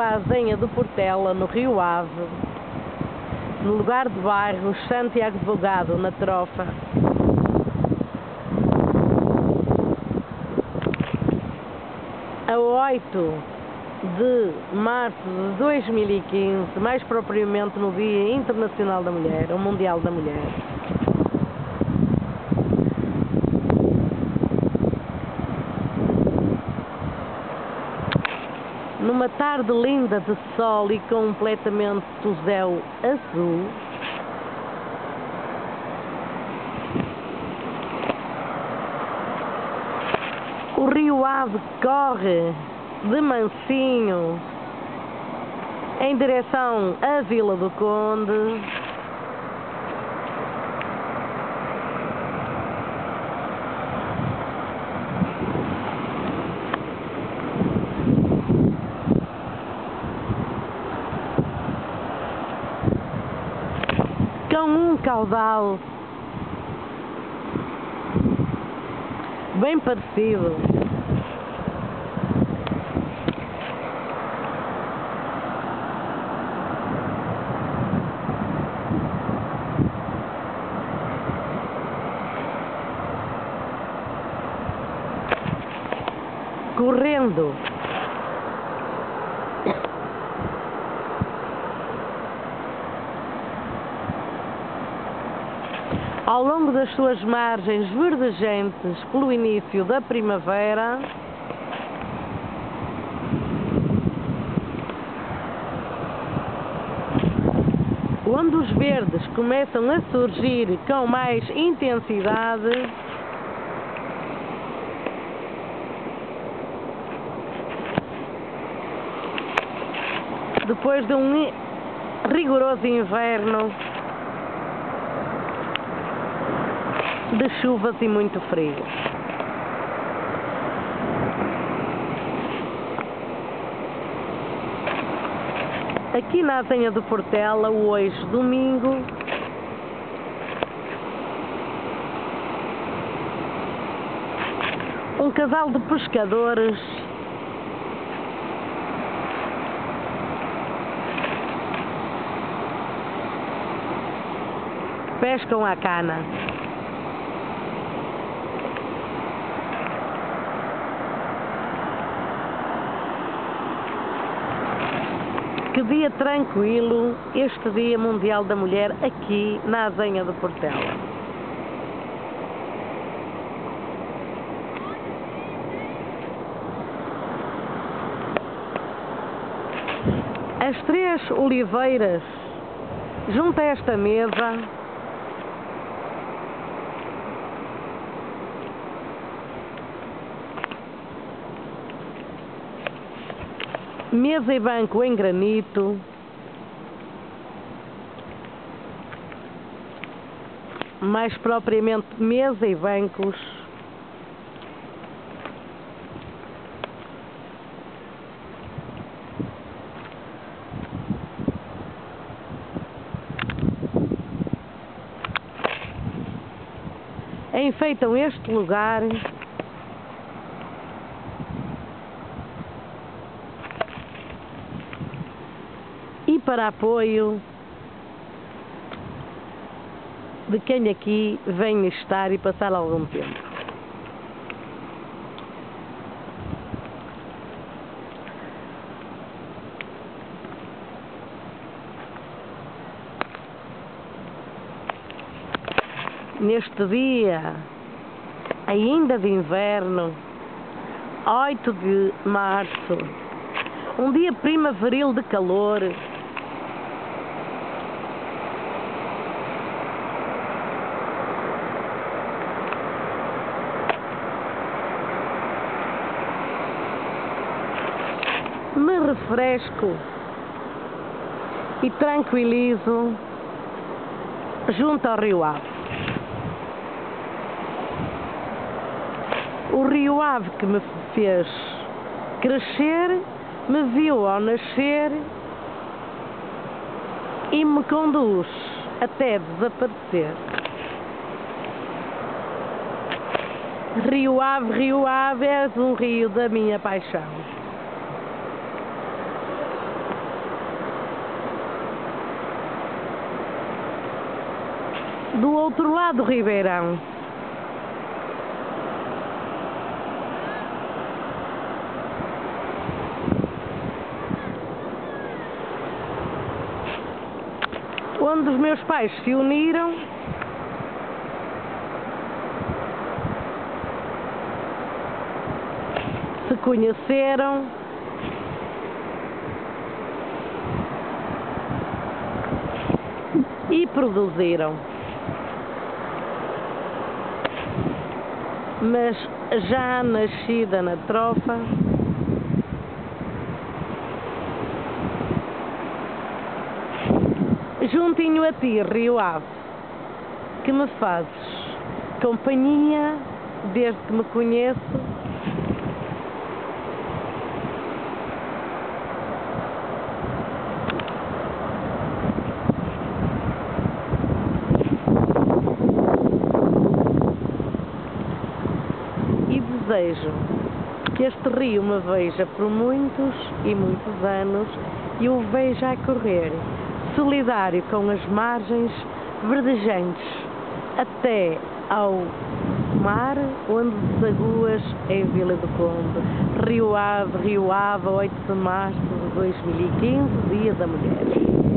à Azenha do Portela, no Rio Ave, no lugar de bairro Santiago Advogado, na Trofa. A 8 de março de 2015, mais propriamente no Dia Internacional da Mulher, o Mundial da Mulher. Numa tarde linda de sol e completamente o céu azul, o rio Ave corre de mansinho em direção à Vila do Conde. Com um caudal bem parecido correndo. Ao longo das suas margens verdejentes pelo início da primavera, onde os verdes começam a surgir com mais intensidade, depois de um rigoroso inverno de chuvas e muito frio. Aqui na Azenha do Portela, hoje, domingo, um casal de pescadores pescam a cana. Que dia tranquilo este Dia Mundial da Mulher aqui na Azenha do Portela. As três oliveiras junto a esta mesa mesa e banco em granito, mais propriamente mesa e bancos, enfeitam este lugar para apoio de quem aqui vem estar e passar algum tempo. Neste dia, ainda de inverno, 8 de março, um dia primaveril de calor, me refresco e tranquilizo junto ao Rio Ave. O Rio Ave que me fez crescer, me viu ao nascer e me conduz até desaparecer. Rio Ave, Rio Ave, és um rio da minha paixão. Do outro lado do Ribeirão. Onde os meus pais se uniram se conheceram e produziram. Mas já nascida na trofa, juntinho a ti, Rio Ave, que me fazes companhia desde que me conheço e desejo que este rio me veja por muitos e muitos anos e o veja a correr, solidário com as margens verdejantes, até ao mar onde desaguas em Vila do Conde. Rio Ave, Rio Ave, 8 de março de 2015, Dia da Mulher.